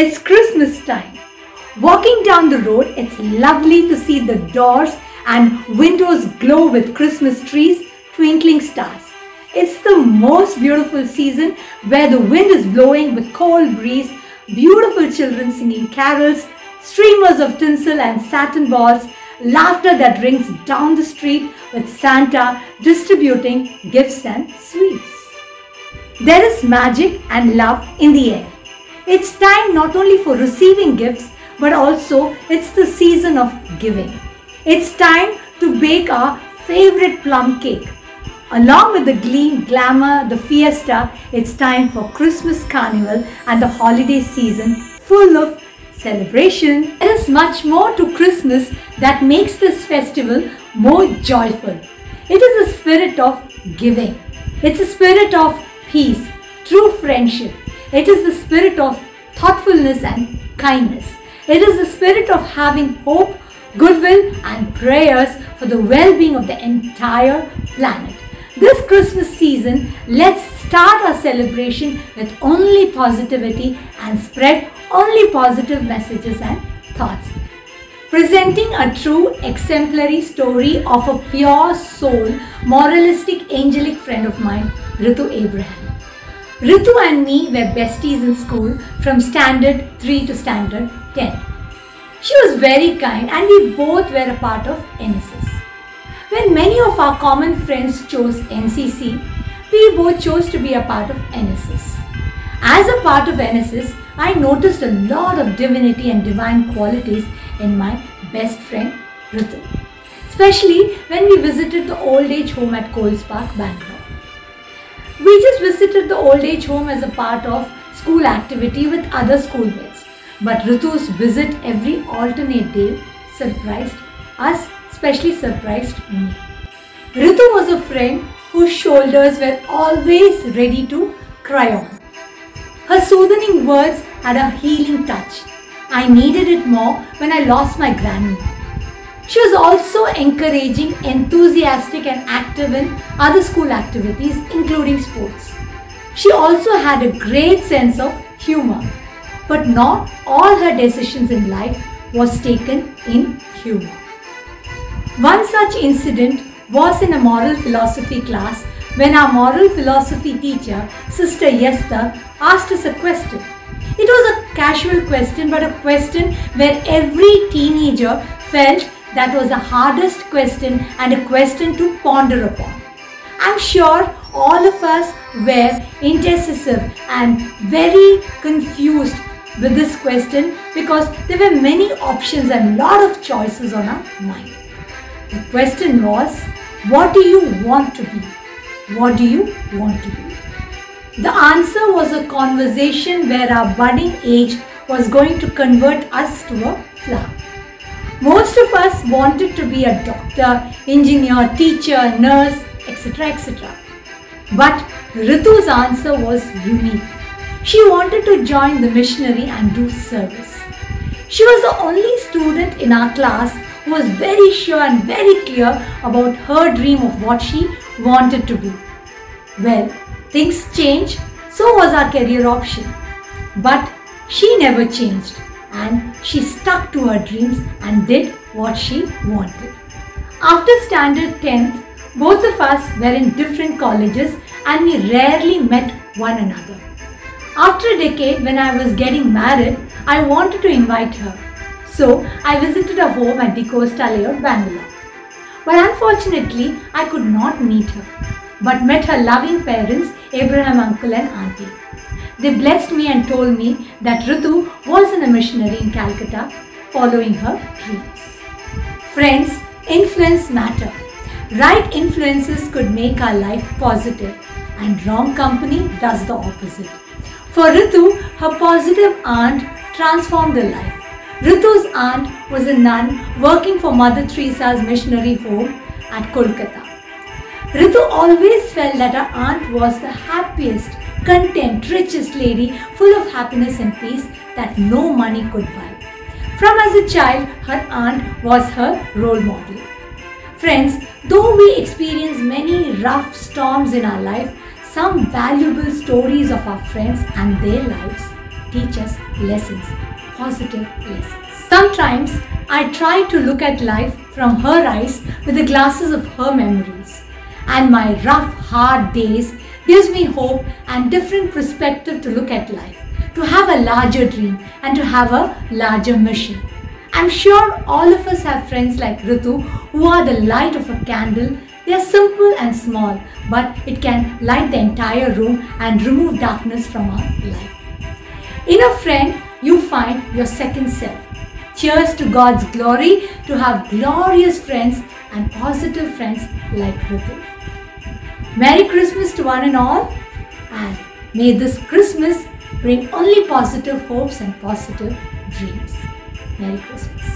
It's Christmas time. Walking down the road, it's lovely to see the doors and windows glow with Christmas trees, twinkling stars. It's the most beautiful season where the wind is blowing with cold breeze, beautiful children singing carols, streamers of tinsel and satin balls, laughter that rings down the street with Santa distributing gifts and sweets. There is magic and love in the air. It's time not only for receiving gifts, but also it's the season of giving. It's time to bake our favorite plum cake. Along with the gleam, glamour, the fiesta, it's time for Christmas carnival and the holiday season full of celebration. There is much more to Christmas that makes this festival more joyful. It is a spirit of giving. It's a spirit of peace, true friendship. It is the spirit of thoughtfulness and kindness. It is the spirit of having hope, goodwill, and prayers for the well being of the entire planet. This Christmas season, let's start our celebration with only positivity and spread only positive messages and thoughts. Presenting a true exemplary story of a pure soul, moralistic, angelic friend of mine, Ritu Abraham. Ritu and me were besties in school from standard 3 to standard 10. She was very kind and we both were a part of NSS. When many of our common friends chose NCC, we both chose to be a part of NSS. As a part of NSS, I noticed a lot of divinity and divine qualities in my best friend Ritu. Especially when we visited the old age home at Coles Park, Bangalore. We just visited the old age home as a part of school activity with other schoolmates. But Ritu's visit every alternate day surprised us, especially surprised me. Ritu was a friend whose shoulders were always ready to cry on. Her soothing words had a healing touch. I needed it more when I lost my grandmother. She was also encouraging, enthusiastic, and active in other school activities, including sports. She also had a great sense of humor, but not all her decisions in life was taken in humor. One such incident was in a moral philosophy class when our moral philosophy teacher, Sister Yesta, asked us a question. It was a casual question, but a question where every teenager felt that was the hardest question and a question to ponder upon. I'm sure all of us were indecisive and very confused with this question because there were many options and a lot of choices on our mind. The question was, what do you want to be? What do you want to be? The answer was a conversation where our budding age was going to convert us to a flower. Most of us wanted to be a doctor, engineer, teacher, nurse, etc. etc. But Ritu's answer was unique. She wanted to join the missionary and do service. She was the only student in our class who was very sure and very clear about her dream of what she wanted to be. Well, things changed, so was our career option. But she never changed and she stuck to her dreams and did what she wanted. After standard 10th, both of us were in different colleges and we rarely met one another. After a decade, when I was getting married, I wanted to invite her. So I visited her home at the Costa Layout, Bangalore. But unfortunately, I could not meet her, but met her loving parents, Abraham uncle and auntie. They blessed me and told me that Ritu wasn't a missionary in Calcutta following her dreams. Friends, influence matter. Right influences could make our life positive and wrong company does the opposite. For Ritu, her positive aunt transformed her life. Ritu's aunt was a nun working for Mother Teresa's missionary home at Kolkata. Ritu always felt that her aunt was the happiest content, richest lady, full of happiness and peace that no money could buy. From as a child, her aunt was her role model. Friends, though we experience many rough storms in our life, some valuable stories of our friends and their lives teach us lessons, positive lessons. Sometimes I try to look at life from her eyes with the glasses of her memories. And my rough, hard days gives me hope and different perspective to look at life, to have a larger dream and to have a larger mission. I'm sure all of us have friends like Ritu who are the light of a candle. They are simple and small, but it can light the entire room and remove darkness from our life. In a friend, you find your second self. Cheers to God's glory to have glorious friends and positive friends like Ritu. Merry Christmas to one and all, and may this Christmas bring only positive hopes and positive dreams. Merry Christmas.